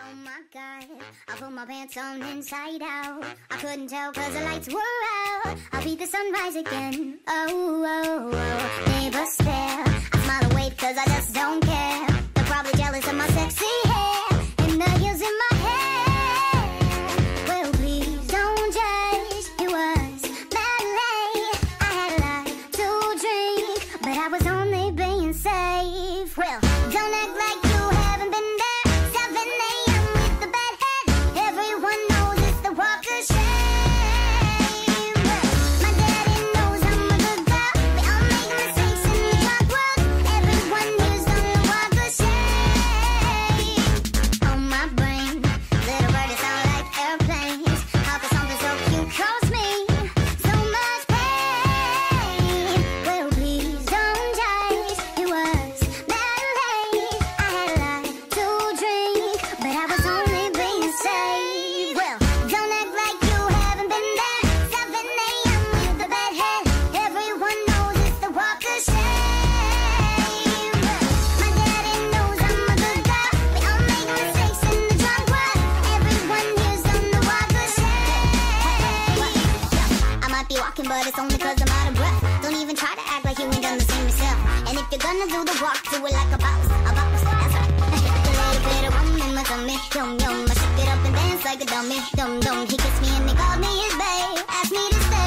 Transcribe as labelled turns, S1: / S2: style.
S1: Oh my god, I put my pants on inside out. I couldn't tell cause the lights were out. I'll be the sunrise again. Oh, oh, oh. Neighbors stare. I smile wave cause I just don't care. They're probably jealous of my sexy hair. And the heels in my hair. Well, please don't judge. It was ballet. I had a lot to drink, but I was only being safe. Well, walking, but it's only cause I'm out of breath. Don't even try to act like you ain't done the same yourself. And if you're gonna do the walk, do it like a boss. A boss, that's right. a little bit of rum in my tummy. Yum, yum. I shake it up and dance like a dummy. Dum, dum. He kissed me and he called me his babe. Asked me to